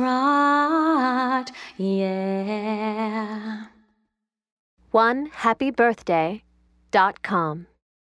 rot, yeah. One happy birthday dot com.